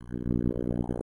何だ?